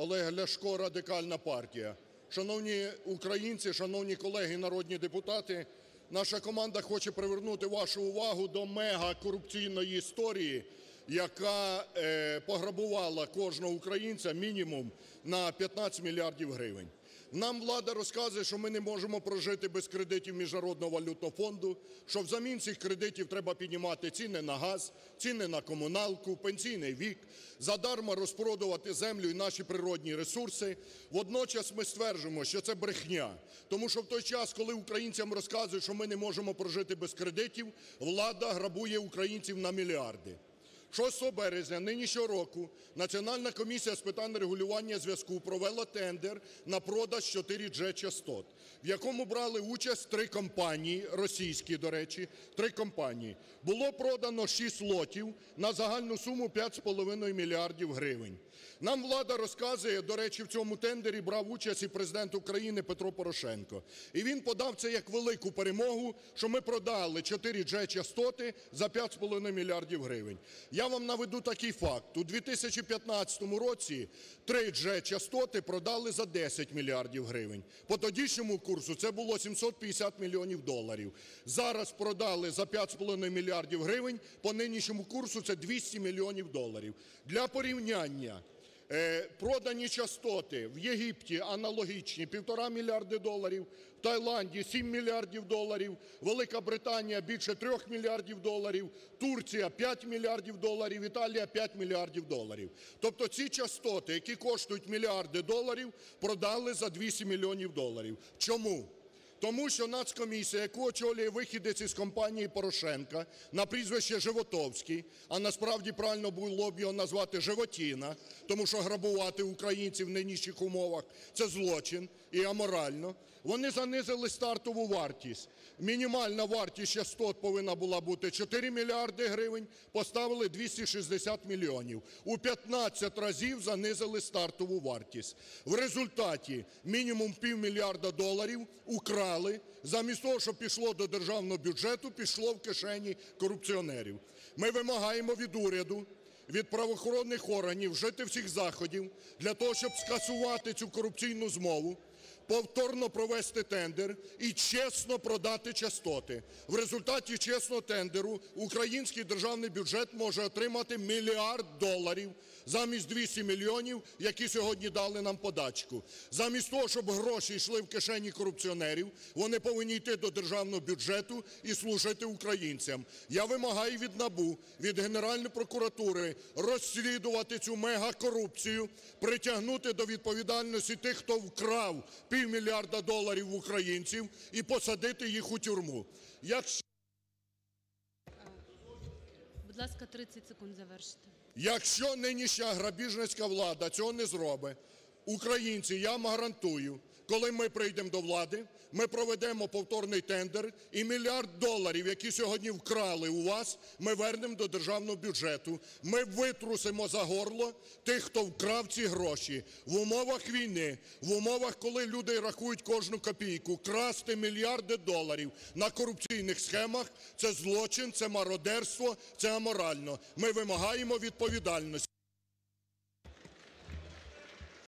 Олег Ляшко, Радикальна партія. Шановні українці, шановні колеги народні депутати, наша команда хоче привернути вашу увагу до мегакорупційної історії, яка е, пограбувала кожного українця мінімум на 15 мільярдів гривень. Нам влада розказує, що ми не можемо прожити без кредитів Міжнародного валютного фонду, що взамін цих кредитів треба піднімати ціни на газ, ціни на комуналку, пенсійний вік, задарма розпродувати землю і наші природні ресурси. Водночас ми стверджуємо, що це брехня, тому що в той час, коли українцям розказують, що ми не можемо прожити без кредитів, влада грабує українців на мільярди. 6 березня нинішнього року Національна комісія з питань регулювання зв'язку провела тендер на продаж 4G-частот, в якому брали участь три компанії, російські, до речі, три компанії. Було продано 6 лотів на загальну суму 5,5 мільярдів гривень. Нам влада розказує, до речі, в цьому тендері брав участь і Президент України Петро Порошенко. І він подав це як велику перемогу, що ми продали 4G-частоти за 5,5 мільярдів гривень. Я вам наведу такий факт. У 2015 році 3G-частоти продали за 10 мільярдів гривень. По тодішньому курсу це було 750 мільйонів доларів. Зараз продали за 5,5 мільярдів гривень, по нинішньому курсу це 200 мільйонів доларів. Для порівняння. Е, Продані частоти в Єгипті аналогічні 1,5 мільярди доларів, в Таїланді 7 мільярдів доларів, Велика Британія більше 3 мільярдів доларів, Турція 5 мільярдів доларів, Італія 5 мільярдів доларів. Тобто ці частоти, які коштують мільярди доларів, продали за 200 мільйонів доларів. Чому? Тому що Нацкомісія, яку очолює вихідець із компанії Порошенка на прізвище Животовський, а насправді правильно було б його назвати Животіна, тому що грабувати українців в нинішніх умовах – це злочин і аморально, вони занизили стартову вартість. Мінімальна вартість частот повинна була бути 4 мільярди гривень, поставили 260 мільйонів. У 15 разів занизили стартову вартість. В результаті мінімум півмільярда доларів украли, замість того, що пішло до державного бюджету, пішло в кишені корупціонерів. Ми вимагаємо від уряду, від правоохоронних органів вжити всіх заходів для того, щоб скасувати цю корупційну змову, повторно провести тендер і чесно продати частоти. В результаті чесного тендеру український державний бюджет може отримати мільярд доларів замість 200 мільйонів, які сьогодні дали нам подачку. Замість того, щоб гроші йшли в кишені корупціонерів, вони повинні йти до державного бюджету і служити українцям. Я вимагаю від НАБУ, від Генеральної прокуратури розслідувати цю мегакорупцію, притягнути до відповідальності тих, хто вкрав півмільярда доларів в українців і посадити їх у тюрму. Якщо Будь ласка, 30 секунд завершити. Якщо нинішня грабіжницька влада цього не зробить, українці, я вам гарантую, коли ми прийдемо до влади, ми проведемо повторний тендер і мільярд доларів, які сьогодні вкрали у вас, ми вернемо до державного бюджету. Ми витрусимо за горло тих, хто вкрав ці гроші. В умовах війни, в умовах, коли люди рахують кожну копійку, красти мільярди доларів на корупційних схемах – це злочин, це мародерство, це аморально. Ми вимагаємо відповідальності.